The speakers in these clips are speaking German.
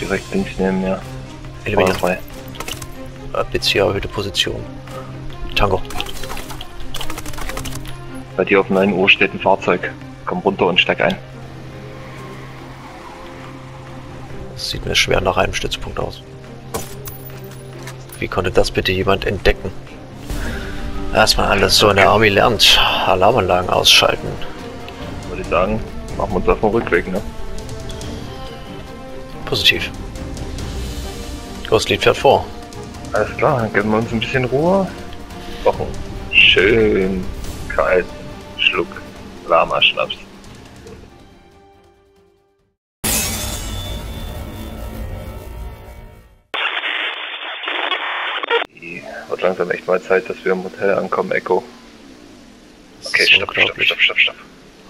Direkt links neben mir. Eliminiert. Ab jetzt hier erhöhte Position. Tango. Bei dir auf 9 Uhr steht ein Fahrzeug. Komm runter und steig ein. Das sieht mir schwer nach einem Stützpunkt aus. Wie konnte das bitte jemand entdecken? Erstmal alles so in der Army lernt. Alarmanlagen ausschalten. Würde ich sagen, machen wir uns auf den Rückweg, ne? Positiv. Großlied fährt vor. Alles klar, dann geben wir uns ein bisschen Ruhe. Noch einen schön kalten Schluck Lama-Schnaps. Wird langsam echt mal Zeit, dass wir im Hotel ankommen, Echo. Okay, stopp, stopp, stopp, stopp, stopp.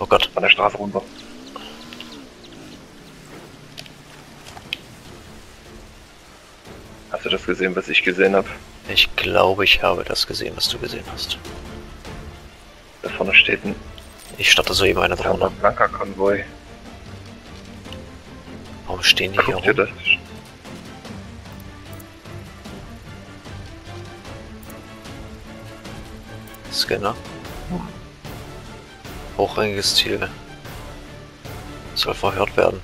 Oh Gott. Von der Straße runter. Hast du das gesehen, was ich gesehen habe? Ich glaube, ich habe das gesehen, was du gesehen hast. Da vorne steht ein Ich starte soeben eine Drohne. Blanca Konvoi. Warum stehen die hier Guck dir rum? Scanner. Hochrangiges Ziel. Soll verhört werden.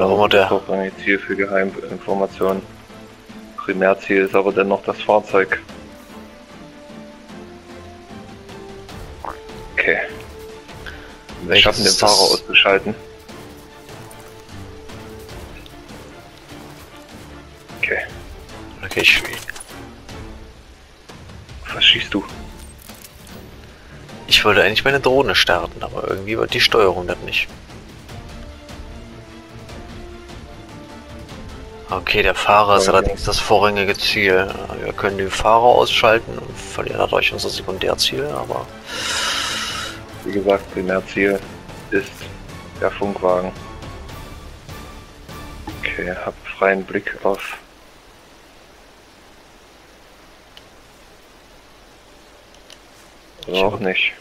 Warum hat der- Vorrangig Ziel für Geheiminformationen. Primärziel ist aber dennoch das Fahrzeug. Okay. Wir schaffen den? Fahrer auszuschalten. Okay. Okay, ich, Was schießt du? ich wollte eigentlich meine Drohne starten, aber irgendwie wird die Steuerung das nicht. Okay, der Fahrer ist allerdings das vorrangige Ziel. Wir können den Fahrer ausschalten und verlieren dadurch unser Sekundärziel, aber Wie gesagt, Primärziel ist der Funkwagen. Okay, hab freien Blick auf. Oder auch nicht.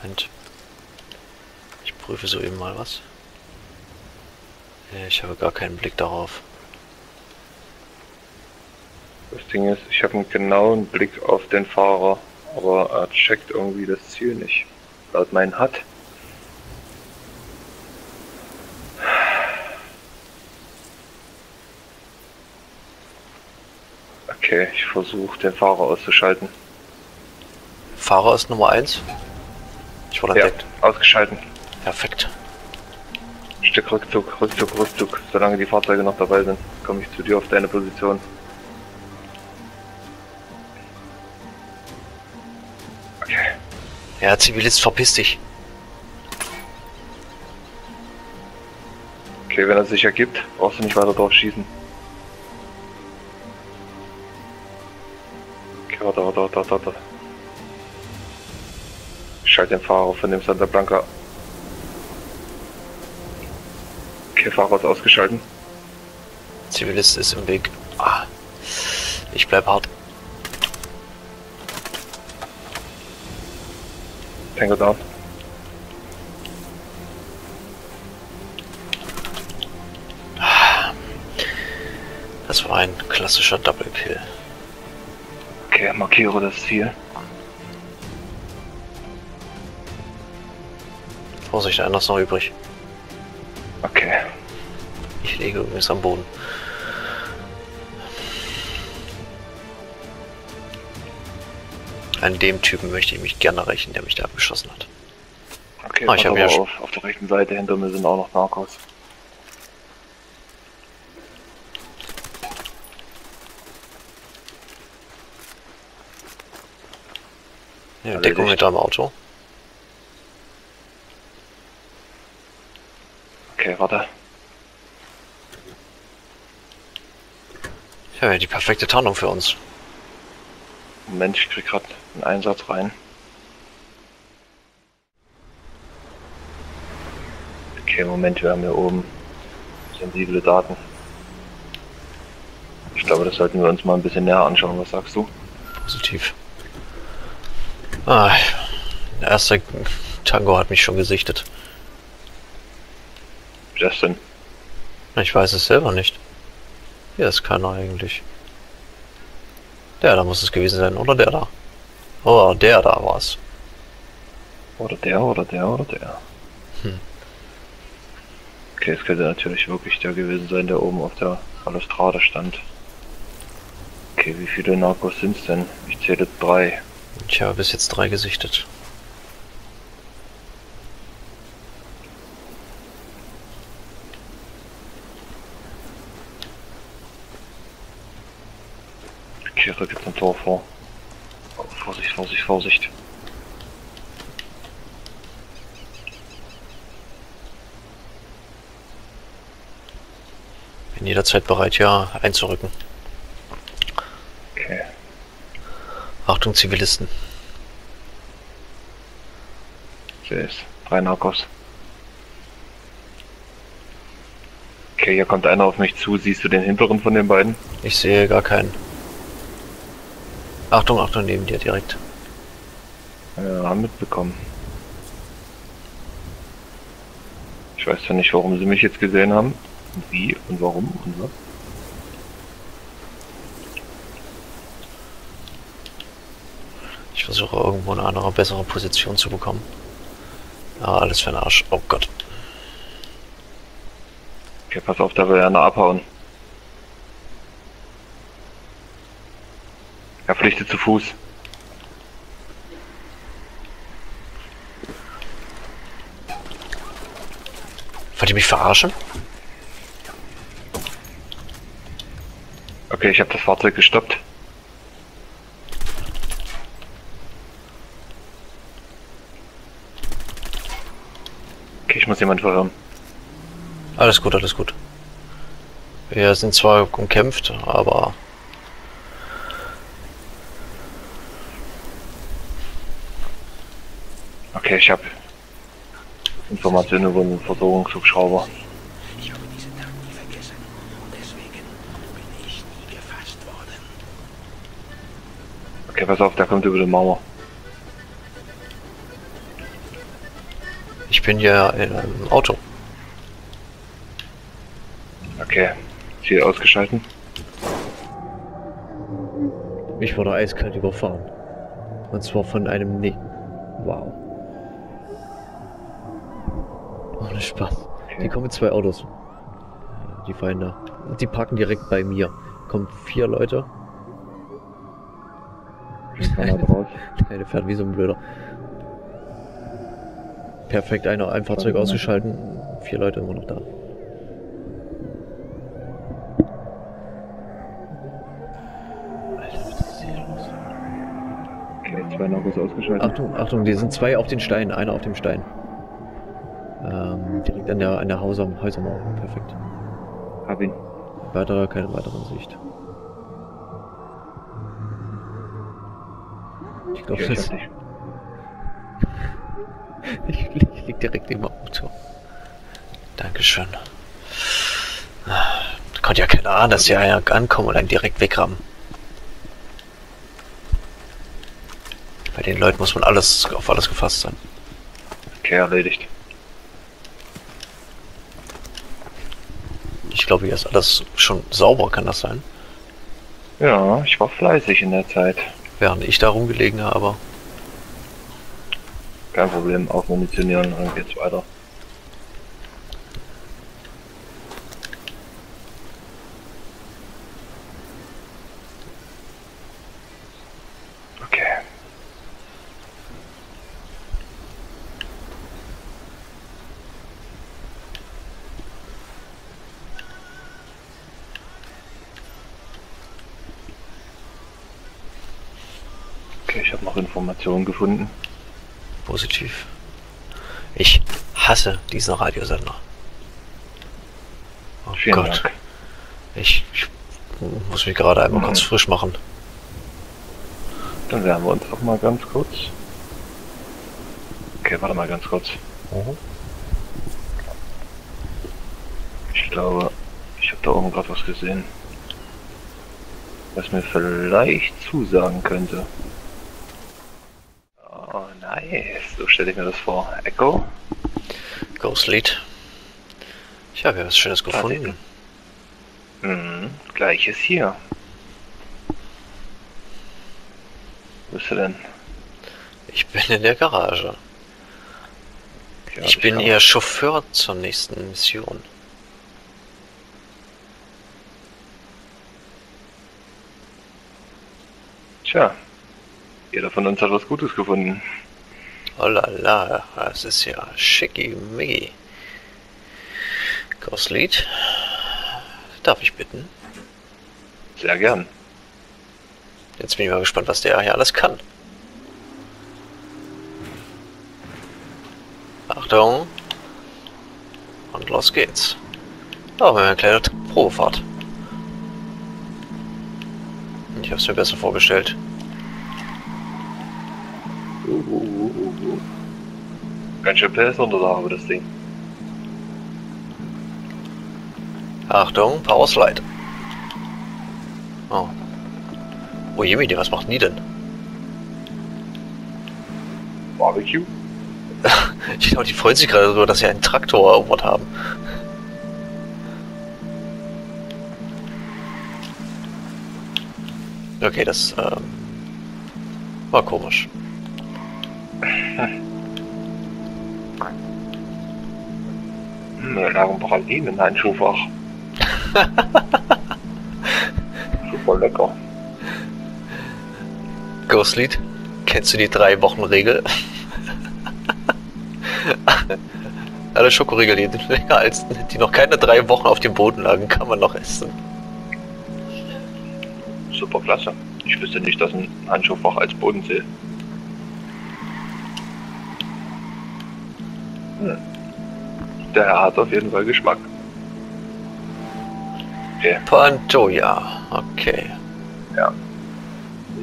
Moment. Ich prüfe so eben mal was. Ich habe gar keinen Blick darauf. Das Ding ist, ich habe einen genauen Blick auf den Fahrer, aber er checkt irgendwie das Ziel nicht. Laut meinen hat. Okay, ich versuche den Fahrer auszuschalten. Fahrer ist Nummer 1. Ich wurde Ja, entdeckt. ausgeschalten. Perfekt. Stück Rückzug, Rückzug, Rückzug. Solange die Fahrzeuge noch dabei sind, komme ich zu dir auf deine Position. Okay. Ja, Zivilist, verpiss dich. Okay, wenn er sich ergibt, brauchst du nicht weiter drauf schießen. Okay, warte, warte, warte, warte. Ich schalte den Fahrer von dem Santa Blanca. Ist ausgeschalten. Zivilist ist im Weg. Ah. Ich bleib hart. Tango down. Das war ein klassischer Double Kill. Okay, markiere das Ziel. Vorsicht, einer ist noch übrig. Okay. Ich lege übrigens am Boden. An dem Typen möchte ich mich gerne rächen, der mich da abgeschossen hat. Okay, Ah, ich warte hab ja auf, auf der rechten Seite hinter mir sind auch noch Narcos. Ja. Deckung hinterm Auto. Okay, warte. Ja, die perfekte Tarnung für uns. Moment, ich krieg grad einen Einsatz rein. Okay, Moment, wir haben hier oben sensible Daten. Ich glaube, das sollten wir uns mal ein bisschen näher anschauen. Was sagst du? Positiv. Ah, der erste Tango hat mich schon gesichtet. Wie das denn? Ich weiß es selber nicht. Hier ist keiner eigentlich. Der da muss es gewesen sein, oder der da? Oh, der da war's. Oder der, oder der, oder der. Hm. Okay, es könnte natürlich wirklich der gewesen sein, der oben auf der Balustrade stand. Okay, wie viele Narcos sind's denn? Ich zähle drei. Ich habe bis jetzt drei gesichtet. Okay, rück jetzt ein Tor vor. Oh, Vorsicht, Vorsicht, Vorsicht. Bin jederzeit bereit, ja, einzurücken. Okay. Achtung, Zivilisten. Sehe es. Drei Narcos. Okay, hier kommt einer auf mich zu. Siehst du den hinteren von den beiden? Ich sehe gar keinen. Achtung, Achtung, neben dir direkt. Ja, mitbekommen. Ich weiß ja nicht, warum sie mich jetzt gesehen haben. Und wie und warum und was. Ich versuche irgendwo eine andere, bessere Position zu bekommen. Ja, alles für den Arsch. Oh Gott. Okay, pass auf, da will einer abhauen. Er flüchtet zu Fuß. Wollt ihr mich verarschen? Okay, ich habe das Fahrzeug gestoppt. Okay, ich muss jemand verhören. Alles gut, alles gut. Wir sind zwar umkämpft, aber Okay, ich habe Informationen über einen Versorgungshubschrauber. Ich habe diese Nacht nie vergessen. Und deswegen bin ich nie gefasst worden. Okay, pass auf, der kommt über den Mauer. ich bin ja in einem Auto. Okay, Ziel ausgeschalten. Ich wurde eiskalt überfahren. Und zwar von einem Nee. Wow. Ohne Spaß. Die kommen mit zwei Autos. Die Feinde. Die parken direkt bei mir. Kommen vier Leute. Der fährt wie so ein Blöder. Perfekt, einer, ein Fahrzeug ausgeschalten. Vier Leute immer noch da. Achtung, Achtung, die sind zwei auf den Stein, einer auf dem Stein. Direkt an der, an der Hauser, Häusermauer. Perfekt. Hab ihn. Weiter, keine weiteren Sicht. Ich glaube, das. Ich, lieg- ich lieg direkt im Auto. Dankeschön. Da konnte ja keiner ahnen, dass die einer ankommen und einen direkt wegrammen. Bei den Leuten muss man alles auf alles gefasst sein. Okay, erledigt. Ich glaube, hier ist alles schon sauber, kann das sein? Ja, ich war fleißig in der Zeit. Während ich da rumgelegen habe. Kein Problem, aufmunitionieren, dann geht's weiter. Okay. Okay, ich habe Informationen gefunden. Positiv. Ich hasse diesen Radiosender. Oh Vielen Gott. Dank. Ich, ich muss mich gerade einmal kurz Mhm. frisch machen. Dann werden wir uns auch mal ganz kurz. Okay, warte mal ganz kurz. Ich glaube, ich habe da oben gerade was gesehen. Was mir vielleicht zusagen könnte. So stelle ich mir das vor. Echo? Ghost Lead. Ich habe ja was Schönes gefunden. Mhm, gleiches hier. Wo bist du denn? Ich bin in der Garage. Ja, Ich bin Ihr Chauffeur zur nächsten Mission. Tja, jeder von uns hat was Gutes gefunden. Oh la la, das ist ja schicki miggi. Ghost Lead. Darf ich bitten? Sehr gern. Jetzt bin ich mal gespannt, was der hier alles kann. Achtung. Und los geht's. Oh, wir haben eine kleine Probefahrt. Ich hab's mir besser vorgestellt. Uh, uh, uh. Ganz schön PS unter der Haube, das Ding. Achtung, Power Slide. Oh. Oh Jemini, was macht die denn? Barbecue? Ich glaube, die freuen sich gerade darüber, dass sie einen Traktor erobert haben. Okay, das ähm, war komisch. Hm, da lagen Pralinen in Handschuhfach. Super lecker. Ghostlied, kennst du die drei Wochen Regel? Alle Schokoriegel, die länger als die noch keine drei Wochen auf dem Boden lagen, kann man noch essen. Super klasse. Ich wüsste nicht, dass ein Handschuhfach als Boden Der hat auf jeden Fall Geschmack. Okay, Pantoja, okay.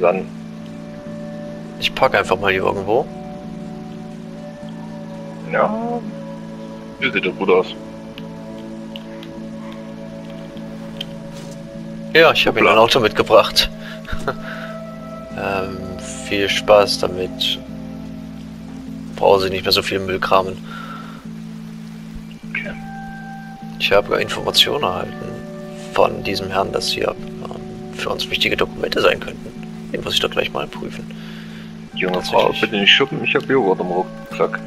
dann Ich packe einfach mal hier irgendwo. Ja. Hier sieht doch gut aus. Ja, ich habe Ihnen ein. Auto mitgebracht. ähm, viel Spaß damit. Brauchen Sie nicht mehr so viel Müll kramen. Ich habe Informationen erhalten von diesem Herrn, dass hier ähm, für uns wichtige Dokumente sein könnten. Den muss ich doch gleich mal prüfen. Junge. Frau, bitte nicht schuppen, ich habe Joghurt im Rucksack.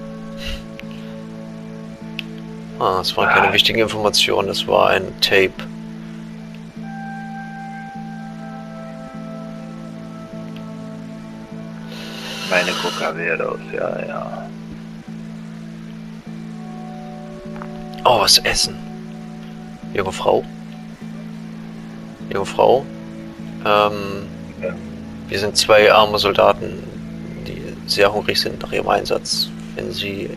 Ah, das waren keine Ah. wichtigen Informationen, das war ein Tape. Meine Coca-Verdos, ja, ja. Oh, was essen. Junge Frau. Junge Frau. Ähm, Ja. wir sind zwei arme Soldaten, die sehr hungrig sind nach ihrem Einsatz. Wenn sie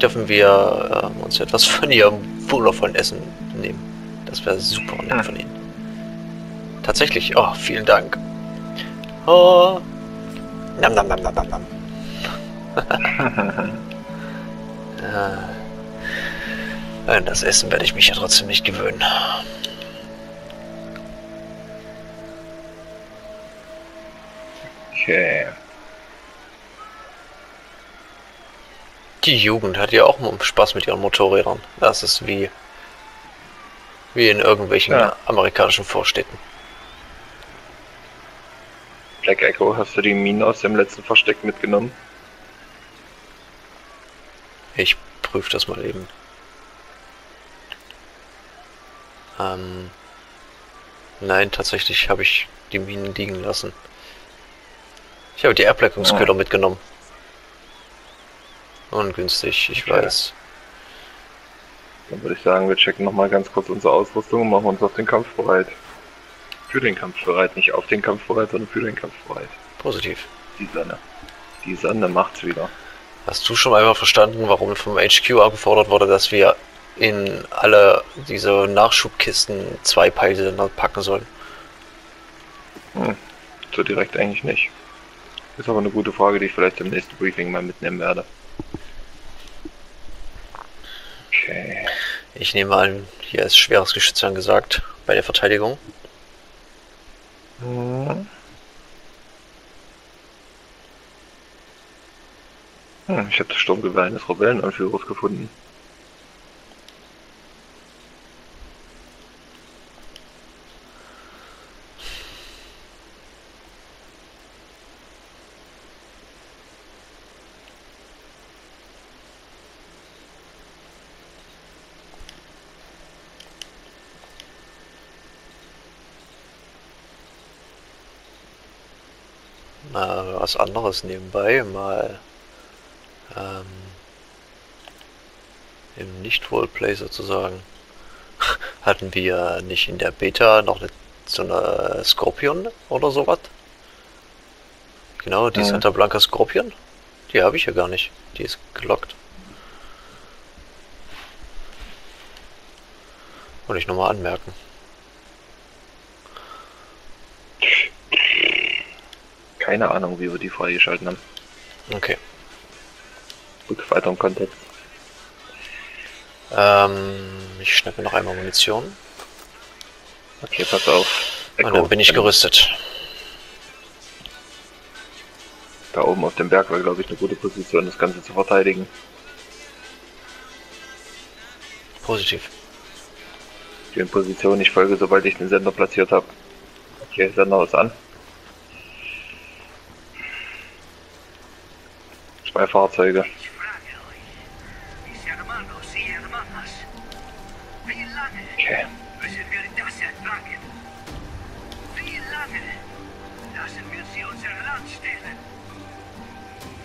dürfen wir ähm, uns etwas von ihrem wundervollen Essen nehmen. Das wäre super nett Hm. von Ihnen. Tatsächlich, oh, vielen Dank. Oh. Nam, nam, nam, nam, nam, nam. Äh, An das Essen werde ich mich ja trotzdem nicht gewöhnen. Okay. Die Jugend hat ja auch Spaß mit ihren Motorrädern. Das ist wie wie in irgendwelchen Ja. amerikanischen Vorstädten. Black Echo, hast du die Minen aus dem letzten Versteck mitgenommen? Ich prüfe das mal eben. Ähm, nein, tatsächlich habe ich die Minen liegen lassen. Ich habe die Ableckungsköder mitgenommen. Ungünstig, ich Okay. weiß. Dann würde ich sagen, wir checken nochmal ganz kurz unsere Ausrüstung und machen uns auf den Kampf bereit. Für den Kampf bereit, nicht auf den Kampf bereit, sondern für den Kampf bereit. Positiv. Die Sonne. Die Sonne macht's wieder. Hast du schon einmal verstanden, warum vom HQ angefordert wurde, dass wir in alle diese Nachschubkisten zwei Peile packen sollen? Hm. So direkt eigentlich nicht. Ist aber eine gute Frage, die ich vielleicht im nächsten Briefing mal mitnehmen werde. Okay. Ich nehme an, hier ist schweres Geschütz angesagt bei der Verteidigung. Hm. Hm, ich habe das Sturmgewehr eines Rebellenanführers gefunden. Was anderes nebenbei, mal ähm, im Nicht-Roleplay sozusagen. Hatten wir nicht in der Beta noch eine, so eine Scorpion oder sowas? Genau, die Mhm. Santa Blanca Scorpion? Die habe ich ja gar nicht. Die ist gelockt. Wollte ich nochmal anmerken. Keine Ahnung, wie wir die freigeschalten haben. Okay. Gut, weiter im Kontext. Ähm, ich schnappe noch einmal Munition. Okay, pass auf. Und dann bin ich gerüstet. Da oben auf dem Berg war, glaube ich, eine gute Position, das Ganze zu verteidigen. Positiv. Die in Position, ich folge, sobald ich den Sender platziert habe. Okay, Sender ist an. Zwei Fahrzeuge. Ich frage euch, mis hermanos y hermanas, wie lange Okay. müssen wir das ertragen? Wie lange lassen wir sie unser Land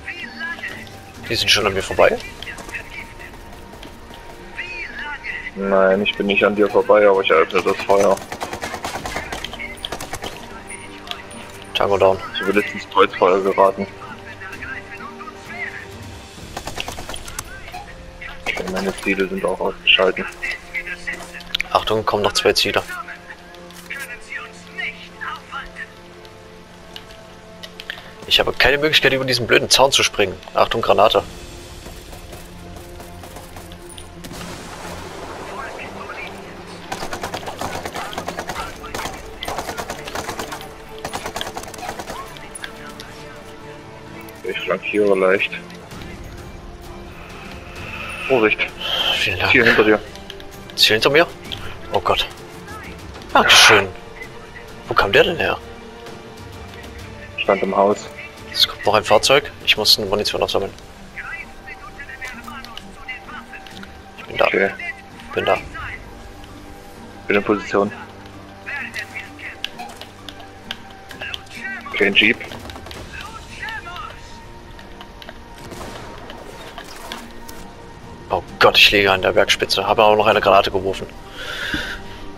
Wie lange Die sind schon an mir vorbei. Nein, ich bin nicht an dir vorbei, aber ich eröffne das Feuer. Tango down. Ich will jetzt ins Kreuzfeuer geraten. Okay, meine Ziele sind auch widersetzen. Achtung, kommen noch zwei Ziele. Ich habe keine Möglichkeit, über diesen blöden Zaun zu springen. Achtung, Granate. Ich flankiere leicht. Dank. hier hinter dir. Ziel hinter mir? Oh Gott. Dankeschön. Wo kam der denn her? Stand im Haus. Es kommt noch ein Fahrzeug. Ich muss eine Munition aufsammeln. Ich bin da. Okay, Bin da. bin in Position. Okay, ein Jeep. Gott, ich liege an der Bergspitze. Habe aber noch eine Granate geworfen.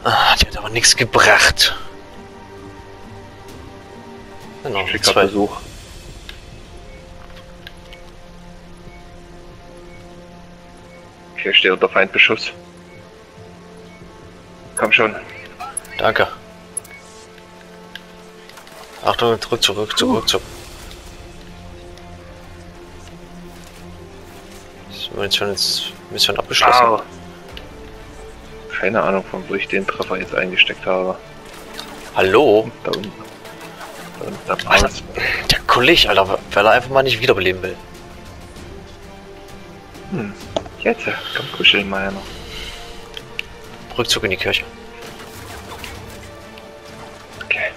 Ah, die hat aber nichts gebracht. Genau, Schicker zwei. Besuch. Okay, ich stehe unter Feindbeschuss. Komm schon. Danke. Achtung, zurück, zurück, zurück, zurück. Ist Munition jetzt Mission abgeschlossen? Au. Keine Ahnung, von wo ich den Treffer jetzt eingesteckt habe. Hallo? Da unten. Da unten am Alter, der Kollege, Alter, weil er einfach mal nicht wiederbeleben will. Hm. Jetzt, komm, kuscheln mal her noch. Rückzug in die Kirche. Okay.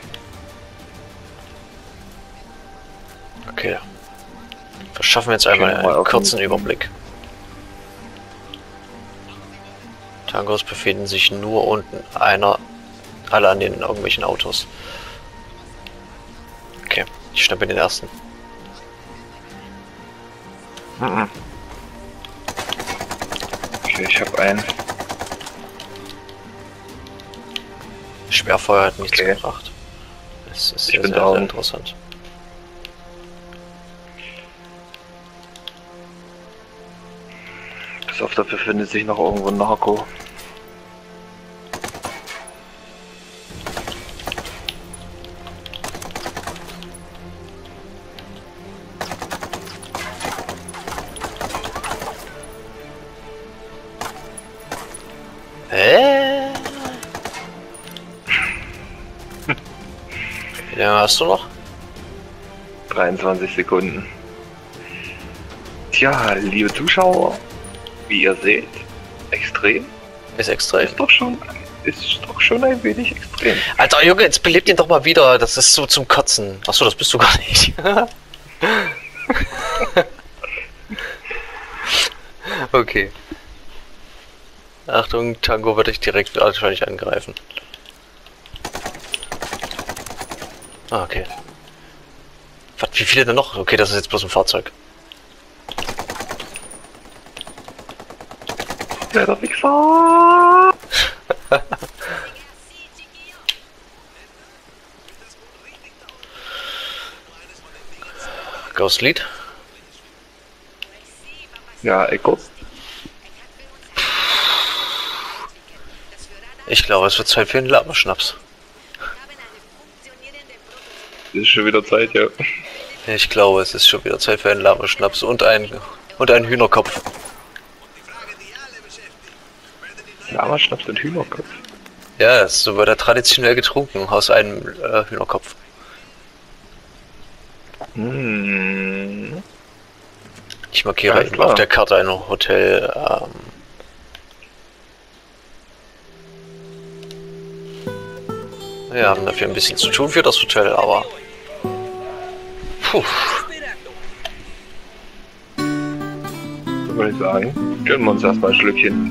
Okay. Verschaffen wir jetzt einmal einen kurzen Überblick. Tangos befinden sich nur unten. Einer, alle an den irgendwelchen Autos. Okay, ich schnappe den ersten. Mhm. Okay, ich habe einen. Schwerfeuer hat nichts Okay. gebracht. Das ist Ich sehr, bin sehr, sehr interessant. Bis auf da befindet sich noch irgendwo ein Narco. Lange hast du noch? 23 Sekunden. Tja, liebe Zuschauer, wie ihr seht, extrem. Ist extrem. Ist doch schon, ist doch schon ein wenig extrem. Alter Junge, jetzt belebt ihn doch mal wieder. Das ist so zum Kotzen. Achso, das bist du gar nicht. okay. Achtung, Tango wird dich direkt wahrscheinlich angreifen. Ah, okay. Was, wie viele denn noch? Okay, das ist jetzt bloß ein Fahrzeug. Ja, der Wichser! Ghost Lead. Ja, Echo. Ich glaube, es wird Zeit für einen Laberschnaps. Ist schon wieder Zeit, ja. Ich glaube, es ist schon wieder Zeit für einen Laberschnaps und ein und einen Hühnerkopf. Lama-Schnaps und Hühnerkopf. Ja, so wird er traditionell getrunken aus einem äh, Hühnerkopf. Hm. Ich markiere klar. auf der Karte ein Hotel. Ähm, wir haben dafür ein bisschen zu tun für das Hotel, aber. Puh. würde ich sagen. Gönnen wir uns erstmal ein Schlückchen.